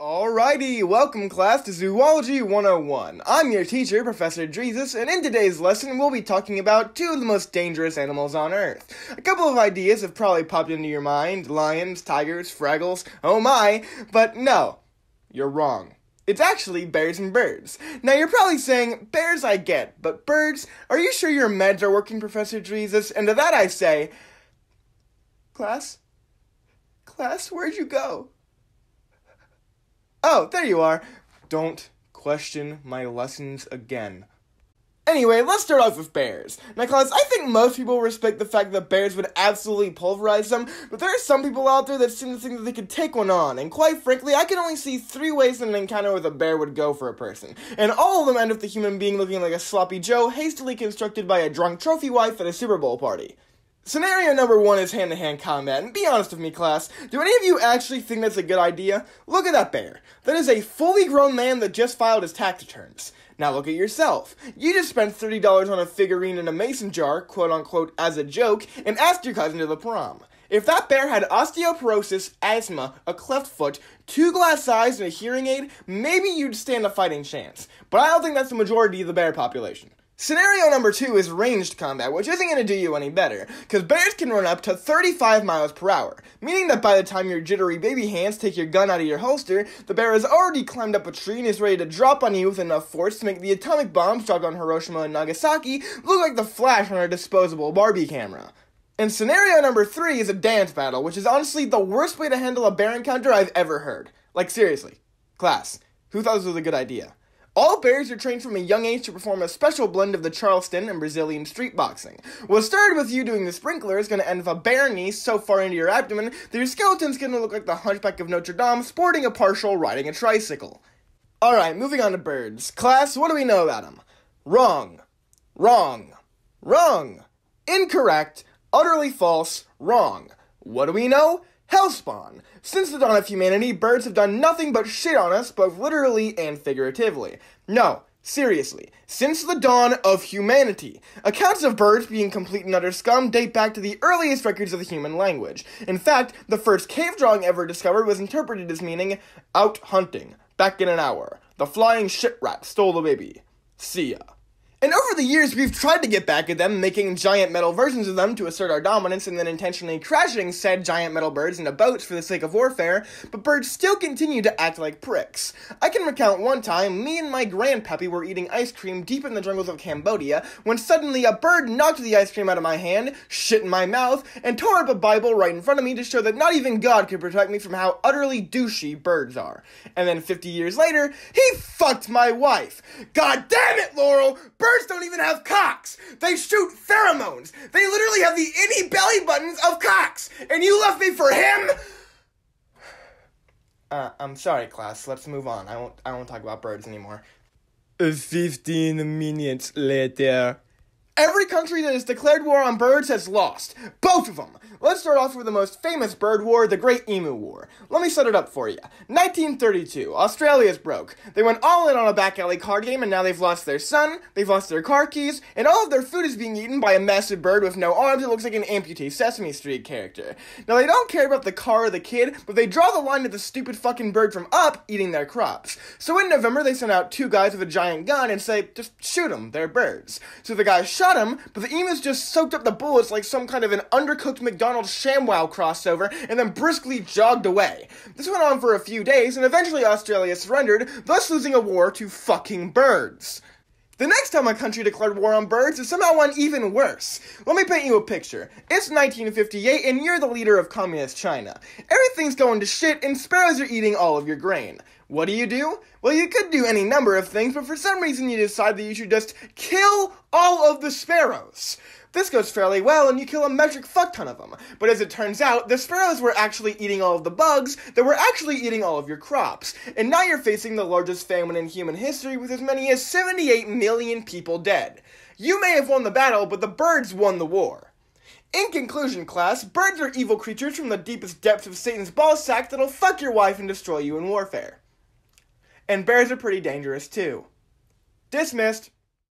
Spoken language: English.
Alrighty, welcome class to Zoology 101. I'm your teacher, Professor Dreesus, and in today's lesson we'll be talking about two of the most dangerous animals on Earth. A couple of ideas have probably popped into your mind lions, tigers, fraggles, oh my, but no, you're wrong. It's actually bears and birds. Now you're probably saying, bears I get, but birds, are you sure your meds are working, Professor Dreesus? And to that I say, class? Class, where'd you go? Oh, there you are. Don't question my lessons again. Anyway, let's start off with bears. Now, class, I think most people respect the fact that bears would absolutely pulverize them, but there are some people out there that seem to think that they could take one on, and quite frankly, I can only see three ways an encounter with a bear would go for a person, and all of them end with the human being looking like a sloppy Joe hastily constructed by a drunk trophy wife at a Super Bowl party. Scenario number one is hand to hand combat, and be honest with me, class. Do any of you actually think that's a good idea? Look at that bear. That is a fully grown man that just filed his tax returns. Now look at yourself. You just spent $30 on a figurine in a mason jar, quote unquote, as a joke, and asked your cousin to the prom. If that bear had osteoporosis, asthma, a cleft foot, two glass eyes, and a hearing aid, maybe you'd stand a fighting chance. But I don't think that's the majority of the bear population. Scenario number two is ranged combat, which isn't going to do you any better, because bears can run up to 35 miles per hour, meaning that by the time your jittery baby hands take your gun out of your holster, the bear has already climbed up a tree and is ready to drop on you with enough force to make the atomic bombs dropped on Hiroshima and Nagasaki look like the flash on a disposable Barbie camera. And scenario number three is a dance battle, which is honestly the worst way to handle a bear encounter I've ever heard. Like, seriously. Class, who thought this was a good idea? All bears are trained from a young age to perform a special blend of the Charleston and Brazilian street boxing. What started with you doing the sprinkler is going to end with a bear knee so far into your abdomen that your skeleton's going to look like the hunchback of Notre Dame sporting a partial riding a tricycle. Alright, moving on to birds. Class, what do we know about them? Wrong. Wrong. Wrong. Incorrect. Utterly false. Wrong. What do we know? Hellspawn. Since the dawn of humanity, birds have done nothing but shit on us, both literally and figuratively. No, seriously, since the dawn of humanity. Accounts of birds being complete and utter scum date back to the earliest records of the human language. In fact, the first cave drawing ever discovered was interpreted as meaning out hunting, back in an hour. The flying shit rat stole the baby. See ya. And over the years, we've tried to get back at them, making giant metal versions of them to assert our dominance and then intentionally crashing said giant metal birds into boats for the sake of warfare, but birds still continue to act like pricks. I can recount one time, me and my grandpappy were eating ice cream deep in the jungles of Cambodia, when suddenly a bird knocked the ice cream out of my hand, shit in my mouth, and tore up a Bible right in front of me to show that not even God could protect me from how utterly douchey birds are. And then 50 years later, he fucked my wife. God damn it, Laurel! Birds Birds don't even have cocks. They shoot pheromones. They literally have the itty belly buttons of cocks. And you left me for him? Uh, I'm sorry, class. Let's move on. I won't. I won't talk about birds anymore. Fifteen minutes later. Every country that has declared war on birds has lost. Both of them. Let's start off with the most famous bird war, the Great Emu War. Let me set it up for you. 1932, Australia's broke. They went all in on a back alley card game and now they've lost their son, they've lost their car keys, and all of their food is being eaten by a massive bird with no arms that looks like an amputee Sesame Street character. Now they don't care about the car or the kid, but they draw the line at the stupid fucking bird from up eating their crops. So in November they send out two guys with a giant gun and say, just shoot them, they're birds. So the guys shot him, but the emus just soaked up the bullets like some kind of an undercooked McDonald's McDonald's ShamWow crossover and then briskly jogged away. This went on for a few days, and eventually Australia surrendered, thus losing a war to fucking birds. The next time a country declared war on birds is somehow one even worse. Let me paint you a picture. It's 1958 and you're the leader of communist China. Everything's going to shit and sparrows are eating all of your grain. What do you do? Well, you could do any number of things, but for some reason you decide that you should just kill all of the sparrows. This goes fairly well, and you kill a metric fuck ton of them. But as it turns out, the sparrows were actually eating all of the bugs that were actually eating all of your crops. And now you're facing the largest famine in human history with as many as 78 million people dead. You may have won the battle, but the birds won the war. In conclusion, class, birds are evil creatures from the deepest depths of Satan's ballsack that'll fuck your wife and destroy you in warfare. And bears are pretty dangerous too. Dismissed.